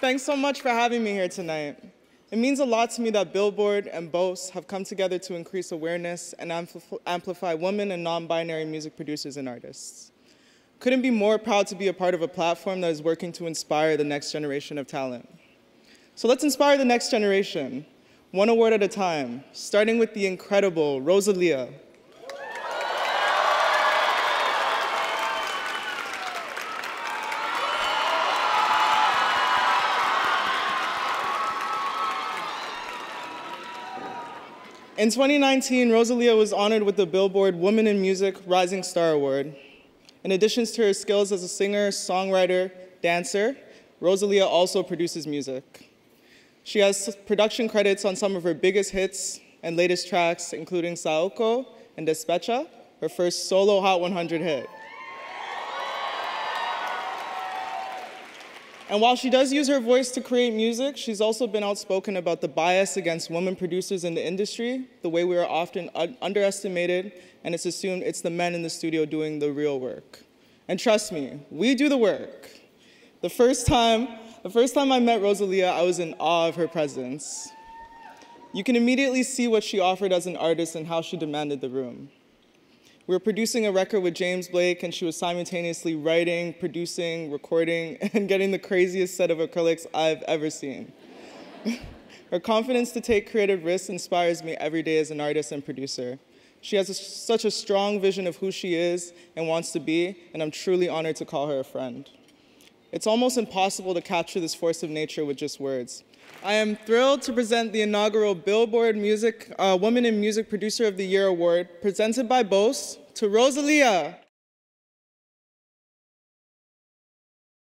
Thanks so much for having me here tonight. It means a lot to me that Billboard and BOSE have come together to increase awareness and ampl amplify women and non-binary music producers and artists. Couldn't be more proud to be a part of a platform that is working to inspire the next generation of talent. So let's inspire the next generation, one award at a time, starting with the incredible Rosalia, In 2019, Rosalia was honored with the Billboard Women in Music Rising Star Award. In addition to her skills as a singer, songwriter, dancer, Rosalia also produces music. She has production credits on some of her biggest hits and latest tracks, including Saoko and Despecha, her first solo Hot 100 hit. And while she does use her voice to create music, she's also been outspoken about the bias against women producers in the industry, the way we are often un underestimated, and it's assumed it's the men in the studio doing the real work. And trust me, we do the work. The first time, the first time I met Rosalia, I was in awe of her presence. You can immediately see what she offered as an artist and how she demanded the room. We were producing a record with James Blake, and she was simultaneously writing, producing, recording, and getting the craziest set of acrylics I've ever seen. Her confidence to take creative risks inspires me every day as an artist and producer. She has a, such a strong vision of who she is and wants to be, and I'm truly honored to call her a friend. It's almost impossible to capture this force of nature with just words. I am thrilled to present the inaugural Billboard Music uh, Woman in Music Producer of the Year Award, presented by BOSE, to Rosalia.